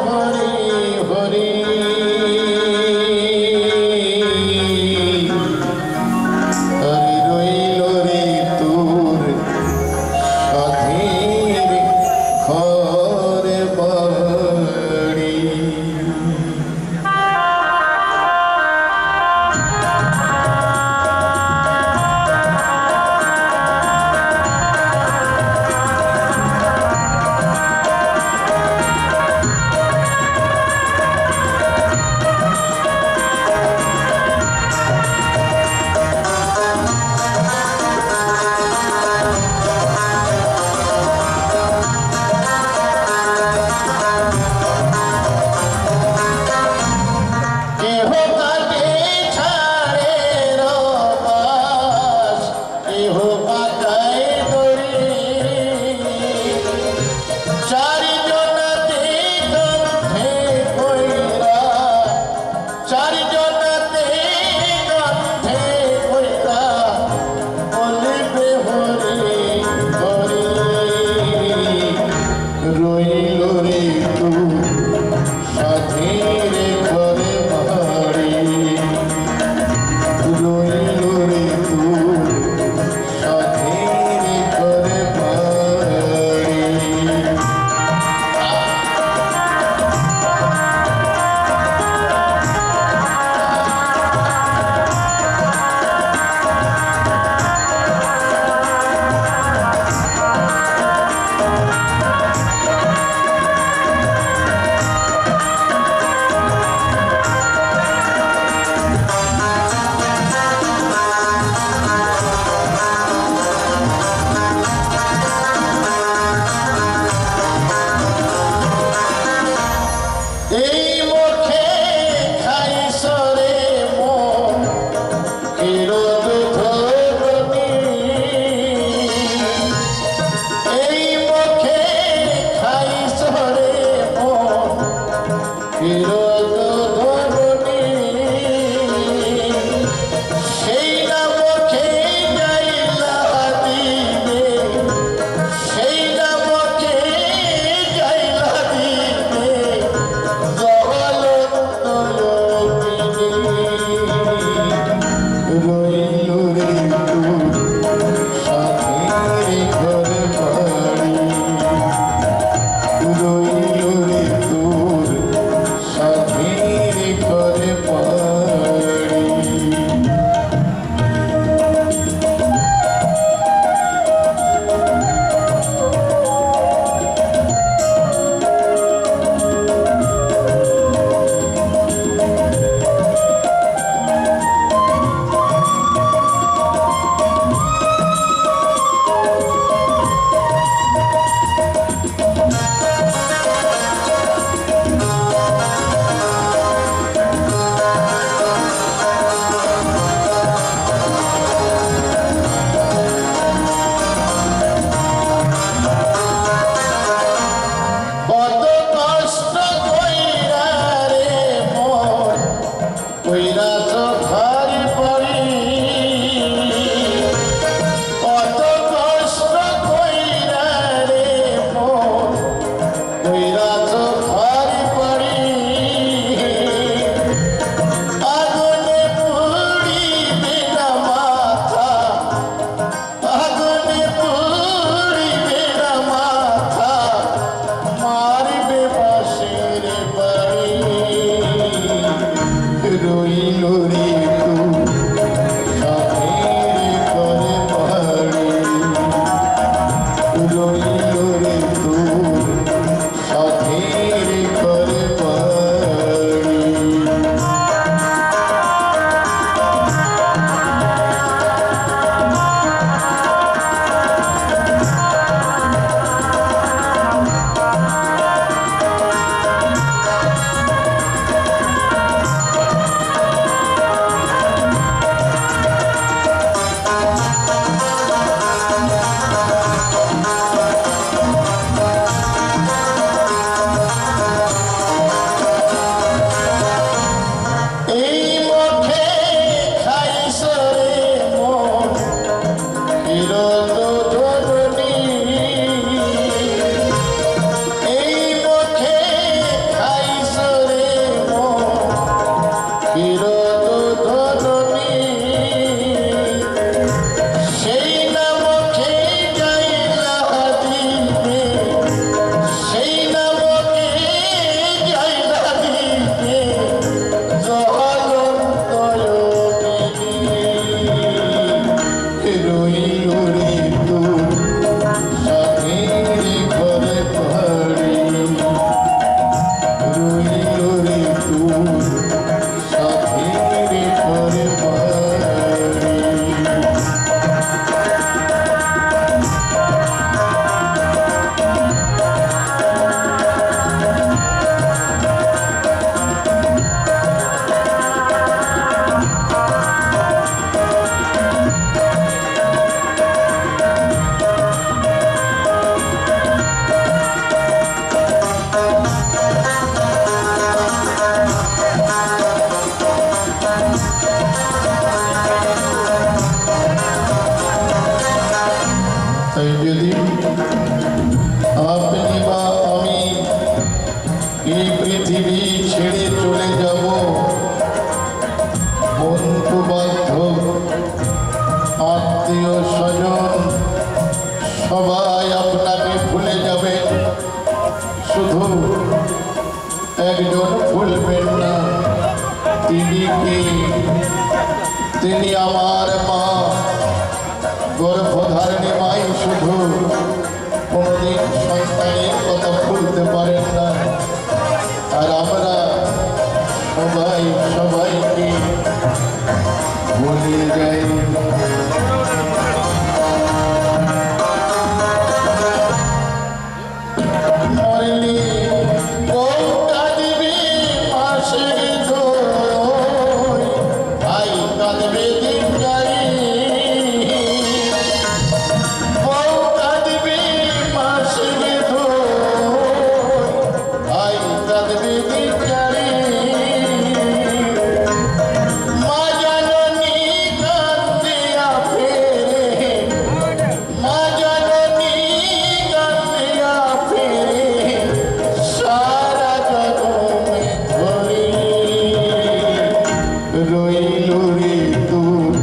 honey. যেদিন আপনি বা আমি এই পৃথিবী ছেড়ে চলে যাব। বন্ধু আত্মীয় স্বজন, সবাই আপনাকে ভুলে যাবে। শুধু একজন ভুলবেন না, তিনি কি? তিনি আমার মা। गोरखोधारणी माई शुभ। Turi